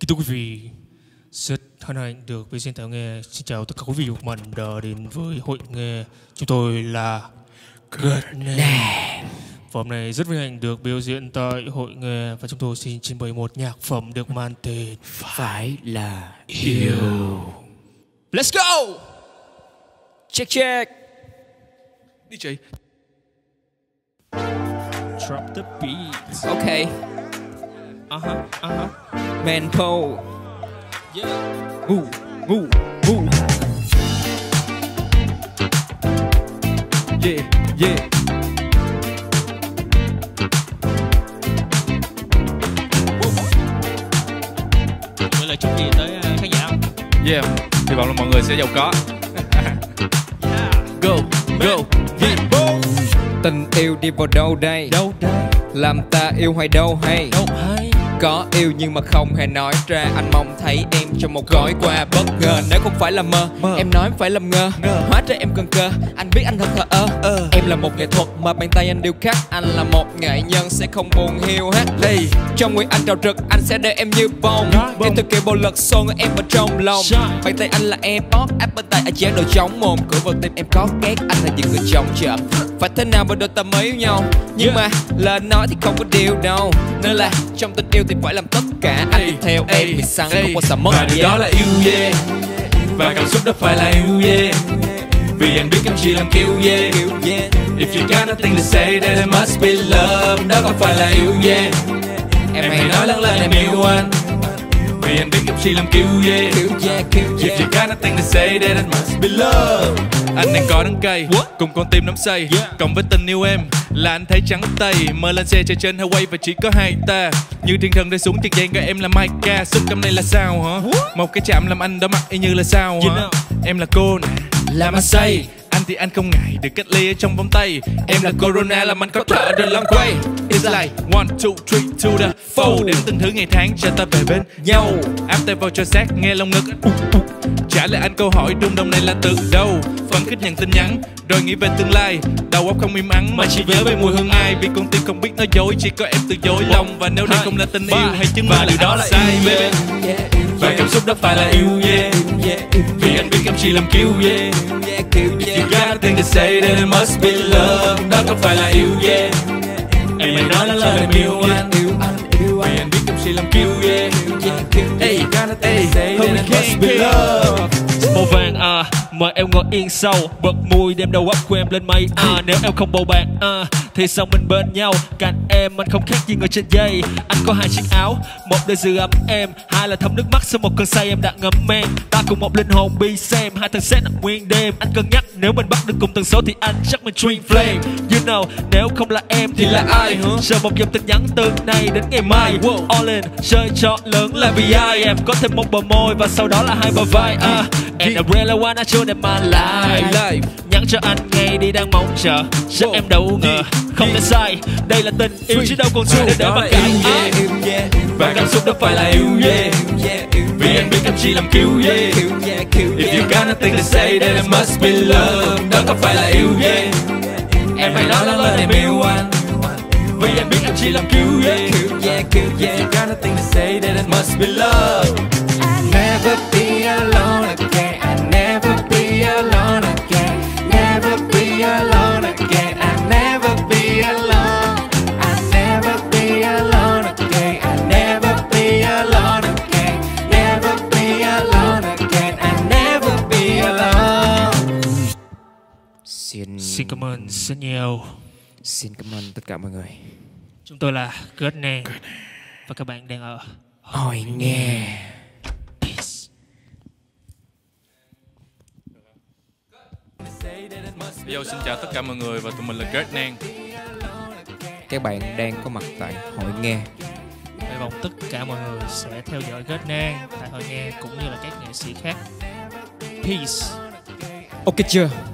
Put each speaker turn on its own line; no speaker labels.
Kính thưa quý vị, rất hân hạnh được với Duyên Thảo Nghe. Xin chào tất cả quý vị các bạn đã đến với hội nghe. Chúng tôi là Good Name. Và hôm nay rất vinh hạnh được biểu diễn tại hội nghe và chúng tôi xin trình bày một nhạc phẩm được mang tên
phải là
Yêu.
Let's go Check check
DJ Drop the beat.
Ok
Uh-huh, uh-huh.
Man po
Yeah.
Ngu Ngu Ngu Yeah Yeah
Mọi lời chúc gì tới uh, khán giả không?
Yeah, hy vọng là mọi người sẽ giàu có. Go, go, yeah.
Tình yêu đi vào đâu đây
Đâu đây?
Làm ta yêu hay đâu hay
Đâu hay?
Có yêu nhưng mà không hề nói ra Anh mong thấy em trong một gói quà bất ngờ Nếu không phải là mơ,
Mơ.
Em nói phải làm ngơ.
Ngơ.
Hóa ra em cần cơ Anh biết anh thật thờ ơ Em là một nghệ thuật mà bàn tay anh điêu khắc Anh là một nghệ nhân sẽ không buồn hiu hát
Hey.
Trong nguyện anh trào trực Anh sẽ để em như bông
Đó,
Em thực kiểu bộ lật xôn em vào trong lòng
Shine.
Bàn tay anh là em bóp Áp bên tay anh chén đồ chống mồm Cửa vào tim em có két Anh là những người chống chậm Phải thế nào mà đôi ta mới yêu nhau? Nhưng mà lời nói thì không có điều đâu. Nên là trong tình yêu thì phải làm tất cả. Anh đi theo em vì xăng không có sợ mất
Và điều đó là yêu yeah. Và cảm xúc đó phải là yêu yeah. Vì anh biết em chỉ làm yeah
yeah.
If you got nothing to say then it must be love. Đó không phải là yêu yeah. Em hãy nói lắng lên em yêu anh Vì anh biết em chỉ làm kiêu yeah
Kill yeah,
If
yeah
you got nothing to say then it must be love. Anh đang có đắng cay
What?
Cùng con tim nắm say.
Yeah.
Cộng với tình yêu em Là anh thấy trắng tay. Mơ lên xe chơi trên Hawaii và chỉ có hai ta. Như thiên thần rơi xuống chân gian gọi em là Micah Xúc cảm này là sao hả? Một cái chạm làm anh đỏ mặt y như là sao
You
hả?
know.
Em là cô nè Làm anh say. anh thì anh không ngại được cách ly ở trong vòng tay. Em là Corona làm anh có thở được lắm quay It's like one, two, three, to the four. Đếm từng thứ ngày tháng cho ta về bên nhau. Áp tay vào cho sát nghe lòng ngực. Trả lời anh câu hỏi rung động này là từ đâu? Phấn khích nhận tin nhắn Rồi nghĩ về tương lai. Đầu óc không im ắng Mà chỉ nhớ về mùi hương ai. Vì con tim không biết nói dối Chỉ có em từ dối lòng. Và nếu đây không là tình yêu Hãy chứng minh
điều đó là
sai baby Và cảm xúc đó phải là yêu yeah. Vì anh biết em chỉ làm kiêu yeah. If you got nothing to say then it must be love. Đó không phải là yêu yeah Em hãy nói là lời em yêu anh Vì anh biết em chỉ làm kiêu yeah Hey, got nothing to say then it must be love
Màu vàng à Mời em ngồi yên sau Bật mùi đem đầu óc của em lên mây. À Nếu em không bầu bạn à Thì sao mình bên nhau? Cạnh em anh không khác gì người trên dây. Anh có hai chiếc áo Một để giữ ấm em Hai là thấm nước mắt sau một cơn say em đã ngấm men Ta cùng một linh hồn bi xem Hai thằng set nguyên đêm. Anh cân nhắc nếu mình bắt được cùng tần số Thì anh chắc mình twin flame. You know Nếu không là em thì là ai? hả? Chờ một dòng tin nhắn từ nay đến ngày mai. All in Chơi cho lớn là vì ai? Em có thêm một bờ môi Và sau đó là hai bờ vai. À And I really wanna show them my life Nhắn cho anh ngay đi đang mong chờ. Chắc em đâu ngờ Không thể sai. Đây là tình yêu chứ đâu còn gì để mà
là
cãi
yeah Và cảm xúc đó phải là yêu yeah Vì anh biết em chỉ làm kiêu yeah If you got nothing to say then it must be love. Đó không phải là yêu yeah Em phải nói là lời em yêu anh. Vì anh biết em chỉ làm kiêu yeah If you got nothing to say then it must be love.
Never be alone
cảm ơn rất nhiều
xin cảm ơn tất cả mọi người.
Chúng tôi là Good Name Và các bạn đang ở
Hỏi nghe.
Peace
Yo, xin chào tất cả mọi người và tụi mình là Gert Nang
Các bạn đang có mặt tại hội nghe.
Hy vọng tất cả mọi người sẽ theo dõi Good Nang Tại hội nghe cũng như là các nghệ sĩ khác Peace
Ok chưa?